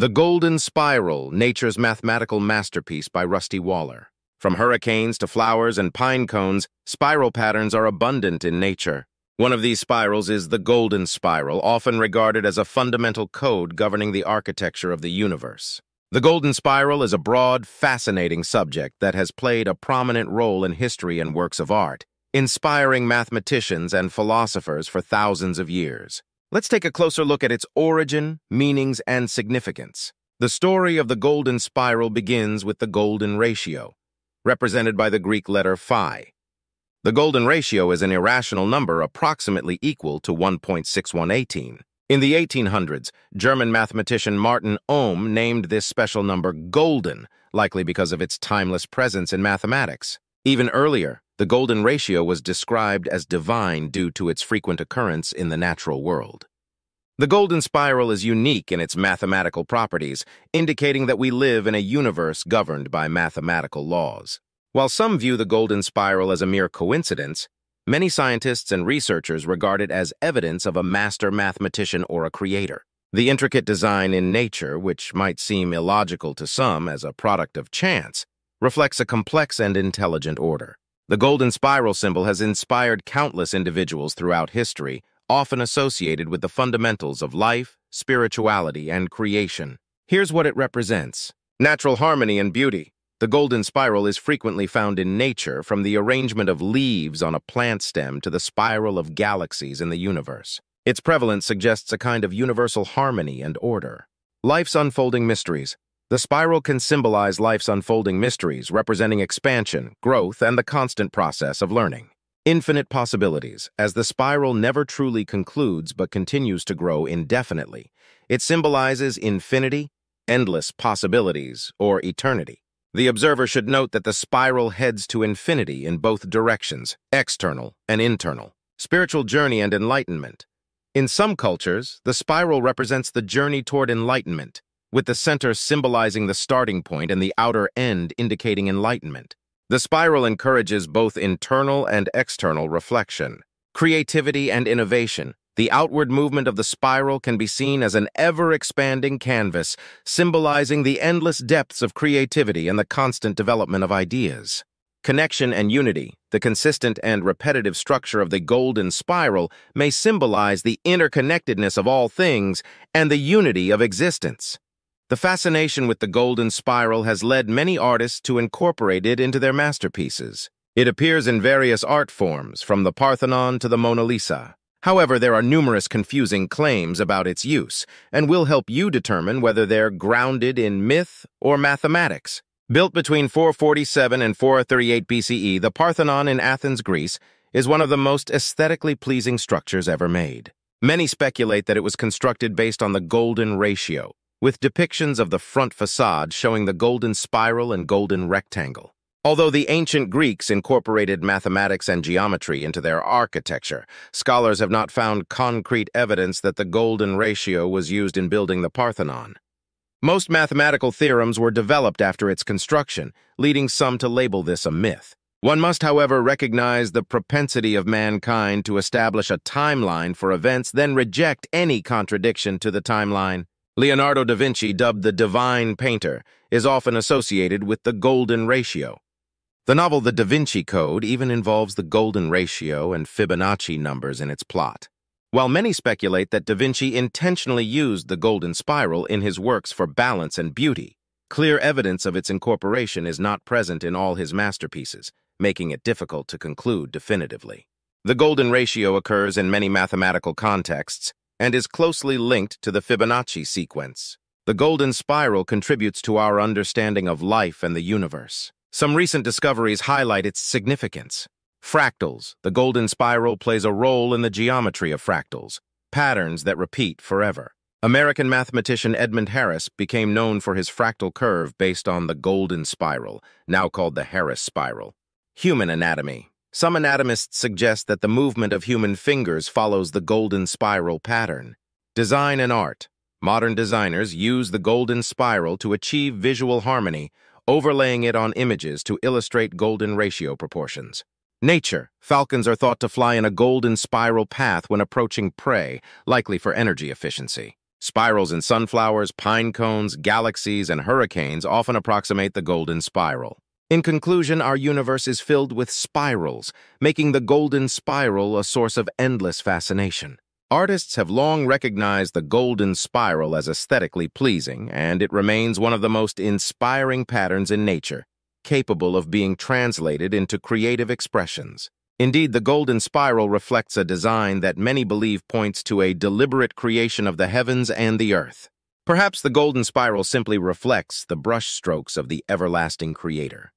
The Golden Spiral, Nature's Mathematical Masterpiece by Rusty Waller. From hurricanes to flowers and pine cones, spiral patterns are abundant in nature. One of these spirals is the Golden Spiral, often regarded as a fundamental code governing the architecture of the universe. The Golden Spiral is a broad, fascinating subject that has played a prominent role in history and works of art, inspiring mathematicians and philosophers for thousands of years. Let's take a closer look at its origin, meanings, and significance. The story of the golden spiral begins with the golden ratio, represented by the Greek letter phi. The golden ratio is an irrational number approximately equal to 1.6118. In the 1800s, German mathematician Martin Ohm named this special number golden, likely because of its timeless presence in mathematics. Even earlier, the golden ratio was described as divine due to its frequent occurrence in the natural world. The golden spiral is unique in its mathematical properties, indicating that we live in a universe governed by mathematical laws. While some view the golden spiral as a mere coincidence, many scientists and researchers regard it as evidence of a master mathematician or a creator. The intricate design in nature, which might seem illogical to some as a product of chance, reflects a complex and intelligent order. The golden spiral symbol has inspired countless individuals throughout history, often associated with the fundamentals of life, spirituality, and creation. Here's what it represents. Natural harmony and beauty. The golden spiral is frequently found in nature, from the arrangement of leaves on a plant stem to the spiral of galaxies in the universe. Its prevalence suggests a kind of universal harmony and order. Life's unfolding mysteries. The spiral can symbolize life's unfolding mysteries, representing expansion, growth, and the constant process of learning. Infinite possibilities, as the spiral never truly concludes but continues to grow indefinitely. It symbolizes infinity, endless possibilities, or eternity. The observer should note that the spiral heads to infinity in both directions, external and internal. Spiritual journey and enlightenment. In some cultures, the spiral represents the journey toward enlightenment, with the center symbolizing the starting point and the outer end indicating enlightenment. The spiral encourages both internal and external reflection, creativity and innovation. The outward movement of the spiral can be seen as an ever-expanding canvas, symbolizing the endless depths of creativity and the constant development of ideas. Connection and unity, the consistent and repetitive structure of the golden spiral, may symbolize the interconnectedness of all things and the unity of existence. The fascination with the golden spiral has led many artists to incorporate it into their masterpieces. It appears in various art forms, from the Parthenon to the Mona Lisa. However, there are numerous confusing claims about its use, and will help you determine whether they're grounded in myth or mathematics. Built between 447 and 438 BCE, the Parthenon in Athens, Greece, is one of the most aesthetically pleasing structures ever made. Many speculate that it was constructed based on the golden ratio, with depictions of the front facade showing the golden spiral and golden rectangle. Although the ancient Greeks incorporated mathematics and geometry into their architecture, scholars have not found concrete evidence that the golden ratio was used in building the Parthenon. Most mathematical theorems were developed after its construction, leading some to label this a myth. One must, however, recognize the propensity of mankind to establish a timeline for events, then reject any contradiction to the timeline. Leonardo da Vinci, dubbed the Divine Painter, is often associated with the golden ratio. The novel The Da Vinci Code even involves the golden ratio and Fibonacci numbers in its plot. While many speculate that Da Vinci intentionally used the golden spiral in his works for balance and beauty, clear evidence of its incorporation is not present in all his masterpieces, making it difficult to conclude definitively. The golden ratio occurs in many mathematical contexts, and is closely linked to the Fibonacci sequence. The golden spiral contributes to our understanding of life and the universe. Some recent discoveries highlight its significance. Fractals. The golden spiral plays a role in the geometry of fractals, patterns that repeat forever. American mathematician Edmund Harris became known for his fractal curve based on the golden spiral, now called the Harris spiral. Human anatomy. Some anatomists suggest that the movement of human fingers follows the golden spiral pattern. Design and art. Modern designers use the golden spiral to achieve visual harmony, overlaying it on images to illustrate golden ratio proportions. Nature. Falcons are thought to fly in a golden spiral path when approaching prey, likely for energy efficiency. Spirals in sunflowers, pine cones, galaxies, and hurricanes often approximate the golden spiral. In conclusion, our universe is filled with spirals, making the golden spiral a source of endless fascination. Artists have long recognized the golden spiral as aesthetically pleasing, and it remains one of the most inspiring patterns in nature, capable of being translated into creative expressions. Indeed, the golden spiral reflects a design that many believe points to a deliberate creation of the heavens and the earth. Perhaps the golden spiral simply reflects the brushstrokes of the everlasting creator.